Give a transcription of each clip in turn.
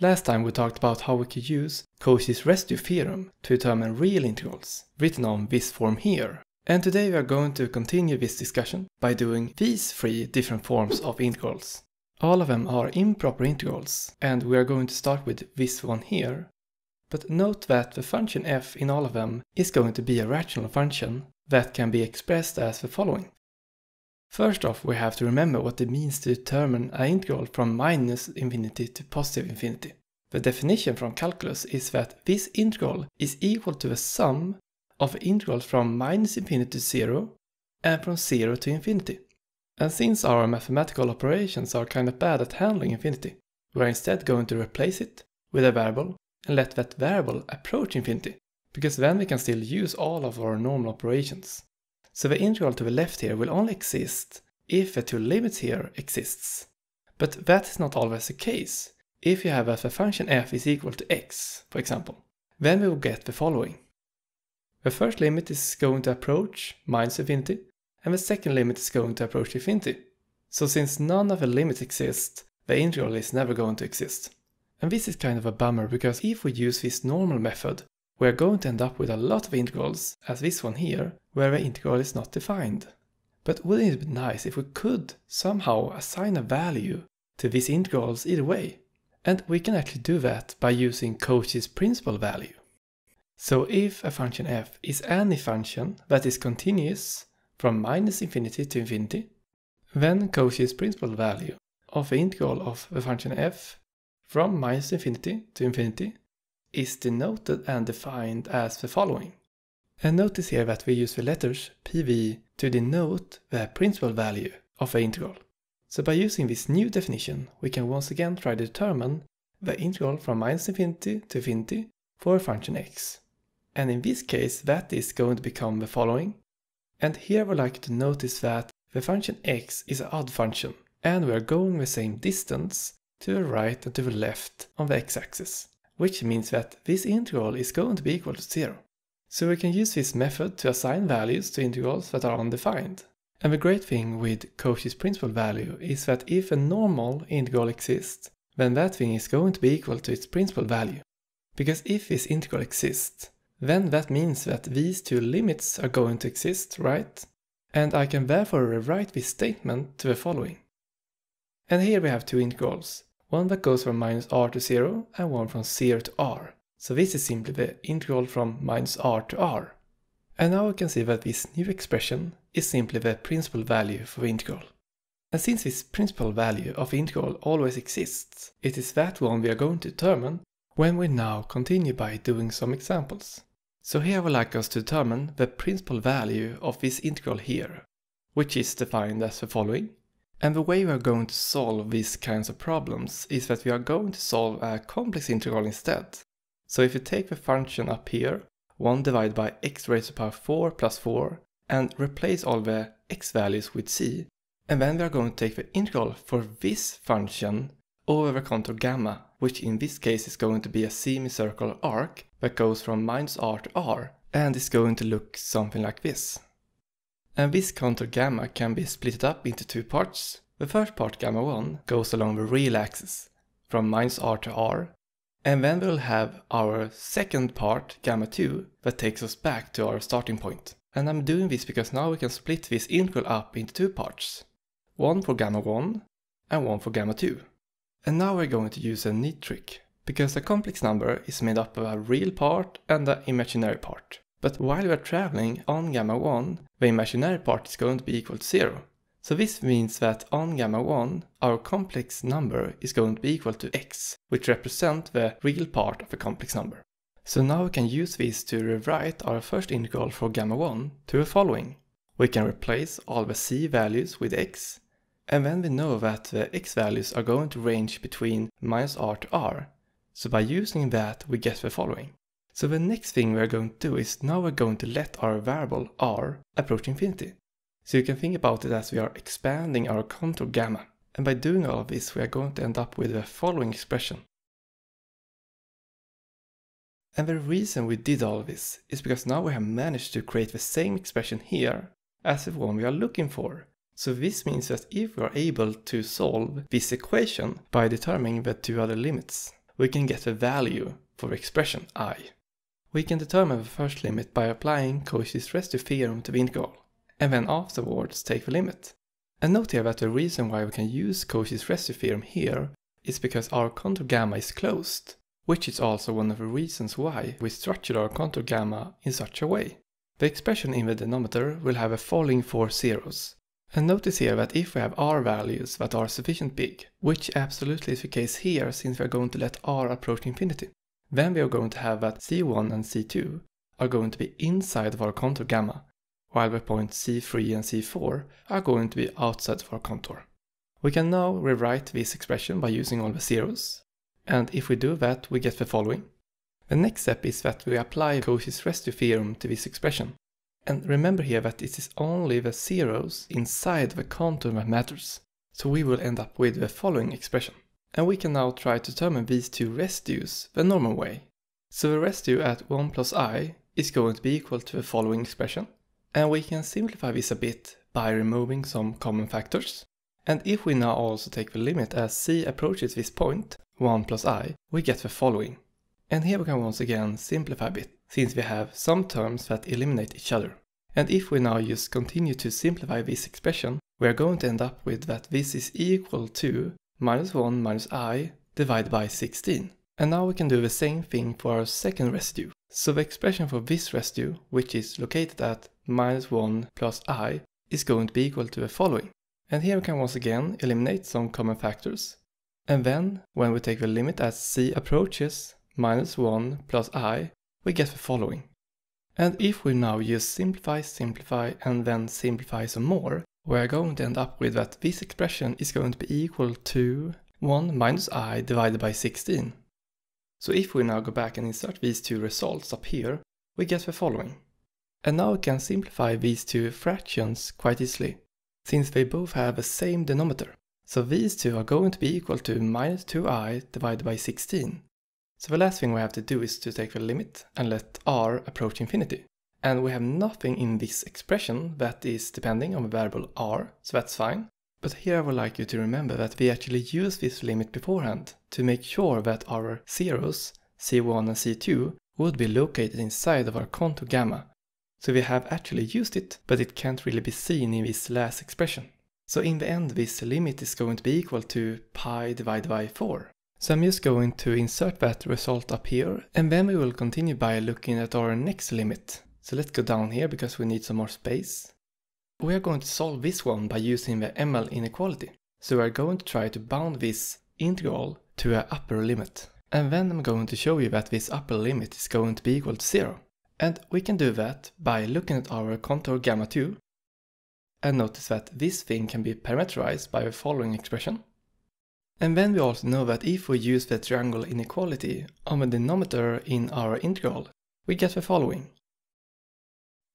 Last time we talked about how we could use Cauchy's residue theorem to determine real integrals, written on this form here. And today we are going to continue this discussion by doing these three different forms of integrals. All of them are improper integrals, and we are going to start with this one here. But note that the function f in all of them is going to be a rational function that can be expressed as the following. First off, we have to remember what it means to determine an integral from minus infinity to positive infinity. The definition from calculus is that this integral is equal to the sum of integrals from minus infinity to zero and from zero to infinity. And since our mathematical operations are kind of bad at handling infinity, we are instead going to replace it with a variable and let that variable approach infinity, because then we can still use all of our normal operations. So the integral to the left here will only exist if the two limits here exists. But that is not always the case. If you have the function f is equal to x, for example, then we will get the following. The first limit is going to approach minus infinity, and the second limit is going to approach infinity. So since none of the limits exist, the integral is never going to exist. And this is kind of a bummer because if we use this normal method, we are going to end up with a lot of integrals, as this one here, where the integral is not defined. But wouldn't it be nice if we could somehow assign a value to these integrals either way? And we can actually do that by using Cauchy's principal value. So if a function f is any function that is continuous from minus infinity to infinity, then Cauchy's principal value of the integral of the function f from minus infinity to infinity is denoted and defined as the following. And notice here that we use the letters PV to denote the principal value of the integral. So by using this new definition, we can once again try to determine the integral from minus infinity to infinity for a function x. And in this case, that is going to become the following. And here we'd like to notice that the function x is an odd function, and we are going the same distance to the right and to the left on the x-axis which means that this integral is going to be equal to zero. So we can use this method to assign values to integrals that are undefined. And the great thing with Cauchy's principal value is that if a normal integral exists, then that thing is going to be equal to its principal value. Because if this integral exists, then that means that these two limits are going to exist, right? And I can therefore rewrite this statement to the following. And here we have two integrals, one that goes from minus r to 0 and one from 0 to r. So this is simply the integral from minus r to r. And now we can see that this new expression is simply the principal value for the integral. And since this principal value of the integral always exists, it is that one we are going to determine when we now continue by doing some examples. So here I would like us to determine the principal value of this integral here, which is defined as the following. And the way we are going to solve these kinds of problems is that we are going to solve a complex integral instead. So if you take the function up here, 1 divided by x raised to the power 4 plus 4, and replace all the x values with c, and then we are going to take the integral for this function over the contour gamma, which in this case is going to be a semicircular arc that goes from minus r to r, and is going to look something like this. And this contour gamma can be split up into two parts. The first part, gamma 1, goes along the real axis, from minus r to r, and then we'll have our second part, gamma 2, that takes us back to our starting point. And I'm doing this because now we can split this integral up into two parts. One for gamma 1 and one for gamma 2. And now we're going to use a neat trick, because a complex number is made up of a real part and an imaginary part. But while we are traveling on gamma 1, the imaginary part is going to be equal to 0. So this means that on gamma 1, our complex number is going to be equal to x, which represent the real part of a complex number. So now we can use this to rewrite our first integral for gamma 1 to the following. We can replace all the c values with x, and then we know that the x values are going to range between minus r to r. So by using that, we get the following. So the next thing we're going to do is now we're going to let our variable r approach infinity. So you can think about it as we are expanding our contour gamma. And by doing all of this, we are going to end up with the following expression. And the reason we did all this is because now we have managed to create the same expression here as the one we are looking for. So this means that if we are able to solve this equation by determining the two other limits, we can get the value for the expression i. We can determine the first limit by applying Cauchy's residue theorem to the integral, and then afterwards take the limit. And note here that the reason why we can use Cauchy's residue theorem here is because our contour gamma is closed, which is also one of the reasons why we structured our contour gamma in such a way. The expression in the denominator will have a following four zeros. And notice here that if we have r values that are sufficient big, which absolutely is the case here since we are going to let r approach infinity, then we are going to have that c1 and c2 are going to be inside of our contour gamma, while the points c3 and c4 are going to be outside of our contour. We can now rewrite this expression by using all the zeros, and if we do that we get the following. The next step is that we apply Cauchy's residue theorem to this expression. And remember here that it is only the zeros inside the contour that matters. So we will end up with the following expression. And we can now try to determine these two residues the normal way. So the residue at 1 plus i is going to be equal to the following expression. And we can simplify this a bit by removing some common factors. And if we now also take the limit as c approaches this point, 1 plus i, we get the following. And here we can once again simplify a bit, since we have some terms that eliminate each other. And if we now just continue to simplify this expression, we are going to end up with that this is equal to minus 1 minus i divided by 16. And now we can do the same thing for our second residue. So the expression for this residue, which is located at minus 1 plus i, is going to be equal to the following. And here we can once again eliminate some common factors. And then, when we take the limit as c approaches minus 1 plus i, we get the following. And if we now just simplify, simplify, and then simplify some more, we're going to end up with that this expression is going to be equal to 1 minus i divided by 16. So if we now go back and insert these two results up here, we get the following. And now we can simplify these two fractions quite easily, since they both have the same denominator. So these two are going to be equal to minus 2i divided by 16. So the last thing we have to do is to take the limit and let r approach infinity. And we have nothing in this expression that is depending on the variable r, so that's fine. But here I would like you to remember that we actually use this limit beforehand to make sure that our zeros, c1 and c2, would be located inside of our contour gamma. So we have actually used it, but it can't really be seen in this last expression. So in the end this limit is going to be equal to pi divided by 4. So I'm just going to insert that result up here and then we will continue by looking at our next limit. So let's go down here because we need some more space. We are going to solve this one by using the ML inequality. So we are going to try to bound this integral to an upper limit. And then I'm going to show you that this upper limit is going to be equal to 0. And we can do that by looking at our contour gamma 2 and notice that this thing can be parameterized by the following expression. And then we also know that if we use the triangle inequality on the denominator in our integral, we get the following.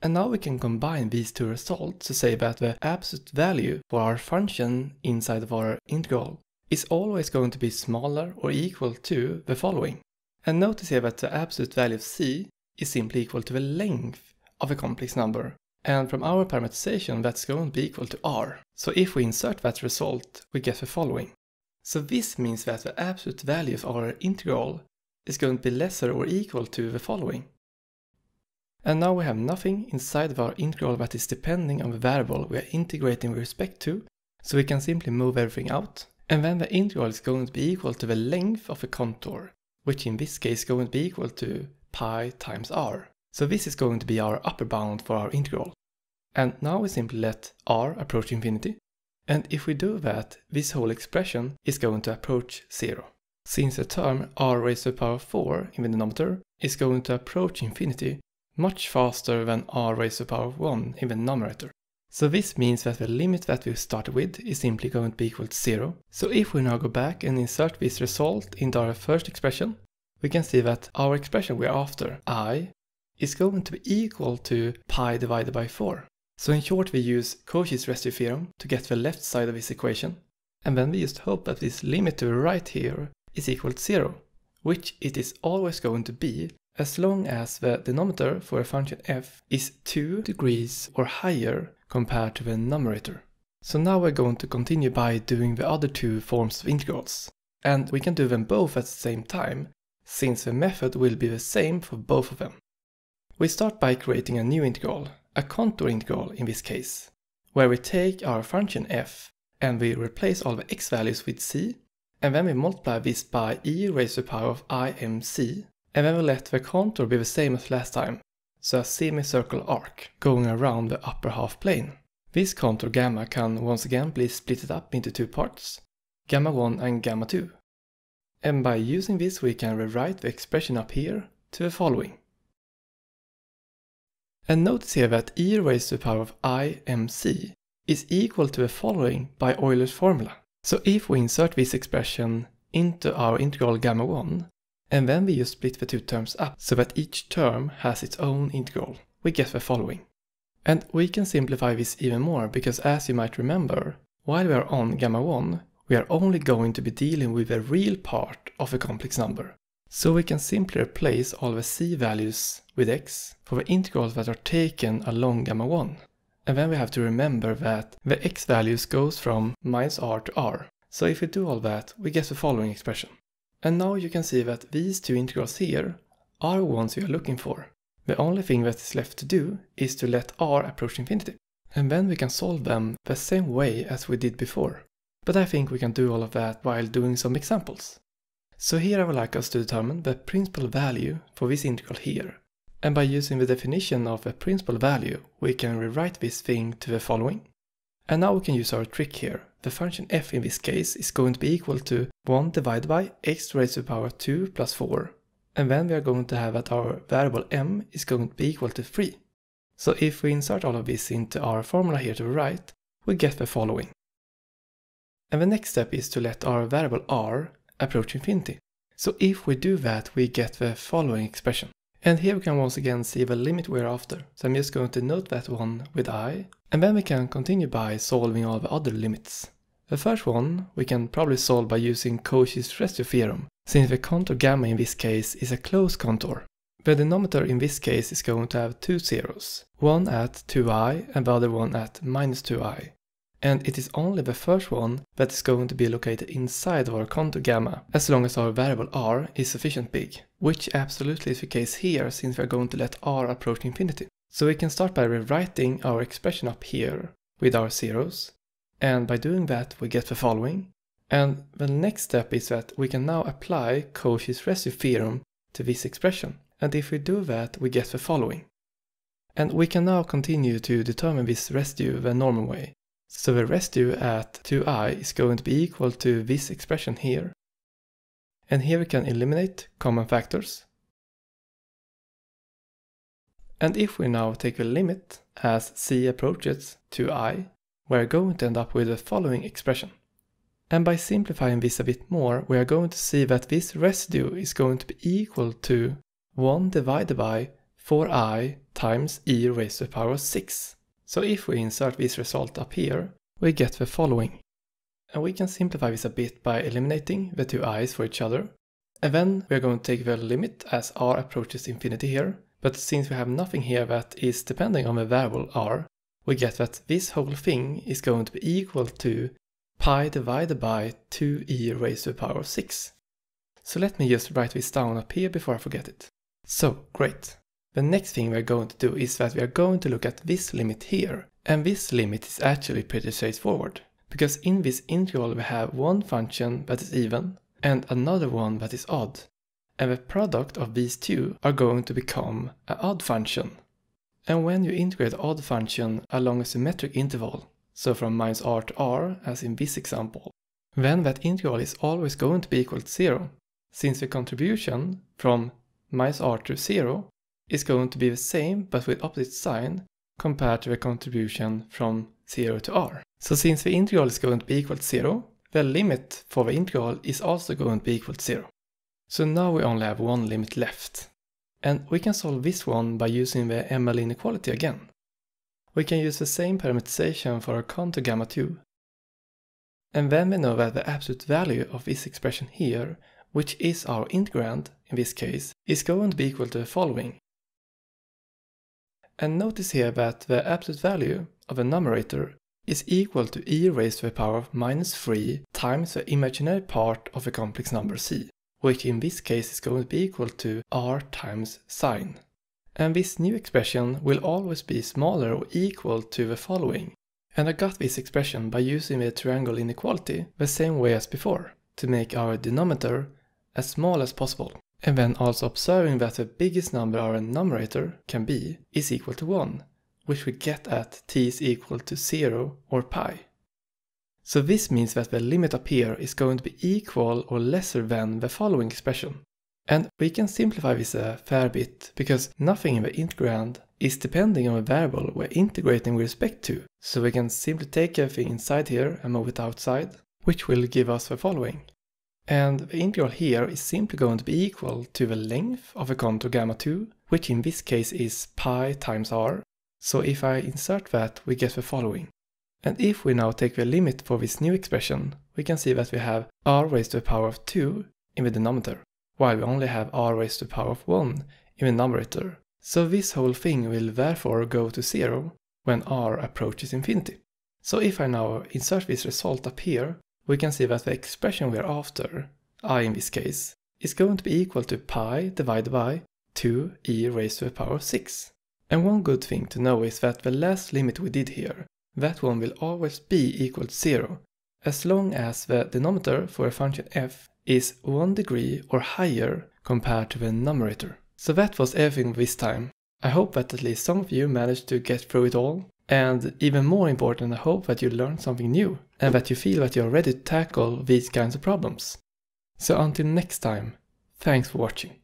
And now we can combine these two results to say that the absolute value for our function inside of our integral is always going to be smaller or equal to the following. And notice here that the absolute value of c is simply equal to the length of a complex number. And from our parameterization that's going to be equal to r. So if we insert that result, we get the following. So this means that the absolute value of our integral is going to be lesser or equal to the following. And now we have nothing inside of our integral that is depending on the variable we are integrating with respect to, so we can simply move everything out. And then the integral is going to be equal to the length of the contour, which in this case is going to be equal to pi times r. So this is going to be our upper bound for our integral. And now we simply let r approach infinity, and if we do that, this whole expression is going to approach zero. Since the term r raised to the power 4 in the denominator is going to approach infinity much faster than r raised to the power of 1 in the numerator. So this means that the limit that we started with is simply going to be equal to zero. So if we now go back and insert this result into our first expression, we can see that our expression we're after, i, is going to be equal to pi divided by 4. So in short we use Cauchy's residue theorem to get the left side of this equation. And then we just hope that this limit to the right here is equal to zero, which it is always going to be as long as the denominator for a function f is 2 degrees or higher compared to the numerator. So now we're going to continue by doing the other two forms of integrals. And we can do them both at the same time, since the method will be the same for both of them. We start by creating a new integral, a contour integral in this case, where we take our function f and we replace all the x values with c, and then we multiply this by e raised to the power of imc, and then we let the contour be the same as last time, so a semicircle arc going around the upper half plane. This contour gamma can once again be split up into two parts, gamma 1 and gamma 2. And by using this we can rewrite the expression up here to the following. And notice here that e raised to the power of imc is equal to the following by Euler's formula. So if we insert this expression into our integral gamma 1, and then we just split the two terms up so that each term has its own integral, we get the following. And we can simplify this even more because as you might remember, while we are on gamma 1, we are only going to be dealing with the real part of a complex number. So we can simply replace all the c values with x for the integrals that are taken along gamma 1. And then we have to remember that the x values goes from minus r to r. So if we do all that, we get the following expression. And now you can see that these two integrals here are ones we are looking for. The only thing that is left to do is to let r approach infinity. And then we can solve them the same way as we did before. But I think we can do all of that while doing some examples. So here I would like us to determine the principal value for this integral here. And by using the definition of a principal value, we can rewrite this thing to the following. And now we can use our trick here. The function f in this case is going to be equal to 1 divided by x raised to the power 2 plus 4. And then we are going to have that our variable m is going to be equal to 3. So if we insert all of this into our formula here to the right, we get the following. And the next step is to let our variable r approach infinity. So if we do that, we get the following expression. And here we can once again see the limit we're after. So I'm just going to note that one with i. And then we can continue by solving all the other limits. The first one we can probably solve by using Cauchy's residue theorem, since the contour gamma in this case is a closed contour. The denominator in this case is going to have two zeros, one at 2i and the other one at minus 2i and it is only the first one that is going to be located inside of our contour gamma, as long as our variable r is sufficient big, which absolutely is the case here since we are going to let r approach infinity. So we can start by rewriting our expression up here with our zeros, and by doing that we get the following. And the next step is that we can now apply Cauchy's residue theorem to this expression, and if we do that we get the following. And we can now continue to determine this residue the normal way. So the residue at 2i is going to be equal to this expression here. And here we can eliminate common factors. And if we now take a limit as c approaches 2i, we're going to end up with the following expression. And by simplifying this a bit more, we are going to see that this residue is going to be equal to 1 divided by 4i times e raised to the power 6. So if we insert this result up here, we get the following. And we can simplify this a bit by eliminating the two i's for each other. And then we are going to take the limit as r approaches infinity here. But since we have nothing here that is depending on the variable r, we get that this whole thing is going to be equal to pi divided by 2e raised to the power of 6. So let me just write this down up here before I forget it. So, great. The next thing we're going to do is that we are going to look at this limit here. And this limit is actually pretty straightforward. Because in this integral we have one function that is even and another one that is odd. And the product of these two are going to become an odd function. And when you integrate odd function along a symmetric interval, so from minus r to r as in this example, then that integral is always going to be equal to zero, since the contribution from minus r to zero is going to be the same but with opposite sign compared to the contribution from 0 to r. So since the integral is going to be equal to 0, the limit for the integral is also going to be equal to 0. So now we only have one limit left. And we can solve this one by using the ML inequality again. We can use the same parameterization for our contour gamma 2. And then we know that the absolute value of this expression here, which is our integrand in this case, is going to be equal to the following. And notice here that the absolute value of the numerator is equal to e raised to the power of minus 3 times the imaginary part of a complex number c, which in this case is going to be equal to r times sine. And this new expression will always be smaller or equal to the following. And I got this expression by using the triangle inequality the same way as before, to make our denominator as small as possible. And then also observing that the biggest number our numerator can be is equal to 1, which we get at t is equal to 0 or pi. So this means that the limit up here is going to be equal or lesser than the following expression. And we can simplify this a fair bit because nothing in the integrand is depending on the variable we're integrating with respect to. So we can simply take everything inside here and move it outside, which will give us the following. And the integral here is simply going to be equal to the length of a contour gamma 2, which in this case is pi times r. So if I insert that, we get the following. And if we now take the limit for this new expression, we can see that we have r raised to the power of 2 in the denominator, while we only have r raised to the power of 1 in the numerator. So this whole thing will therefore go to 0 when r approaches infinity. So if I now insert this result up here, we can see that the expression we are after, i in this case, is going to be equal to pi divided by 2e raised to the power of 6. And one good thing to know is that the last limit we did here, that one will always be equal to 0, as long as the denominator for a function f is 1 degree or higher compared to the numerator. So that was everything this time. I hope that at least some of you managed to get through it all, and even more important, I hope that you learned something new and that you feel that you're ready to tackle these kinds of problems. So until next time, thanks for watching.